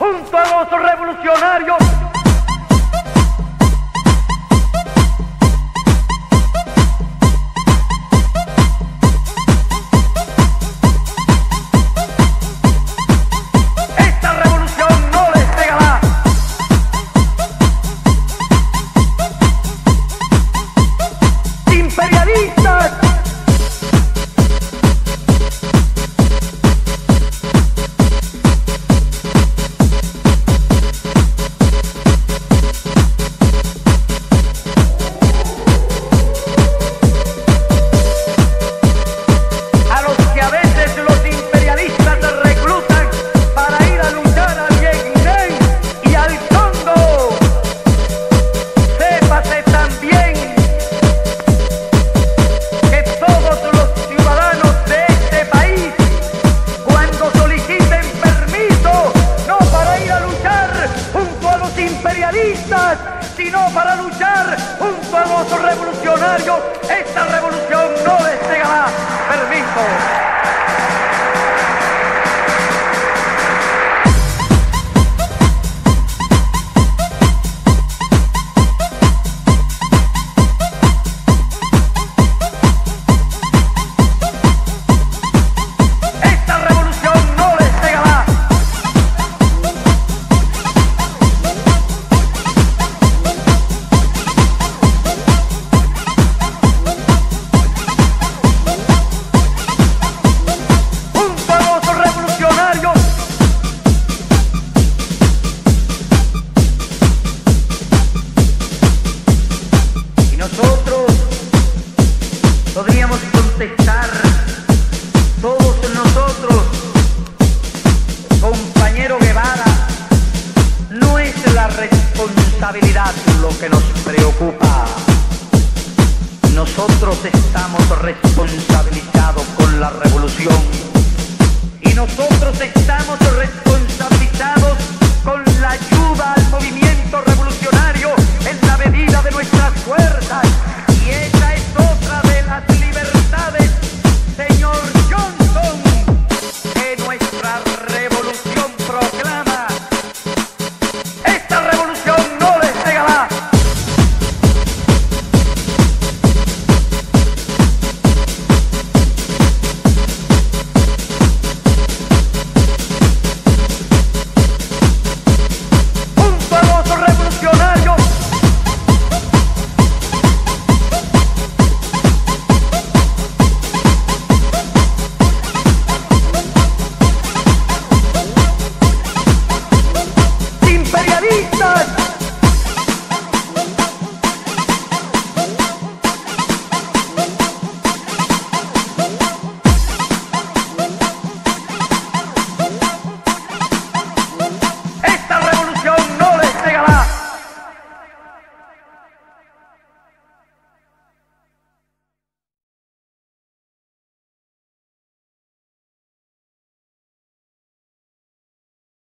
Un famoso revolucionario, esta revolución no les pegará. sino para luchar junto a los revolucionarios. Esta revolución no es Nosotros podríamos contestar, todos nosotros, compañero Guevara, no es la responsabilidad lo que nos preocupa. Nosotros estamos responsabilizados con la revolución y nosotros estamos responsabilizados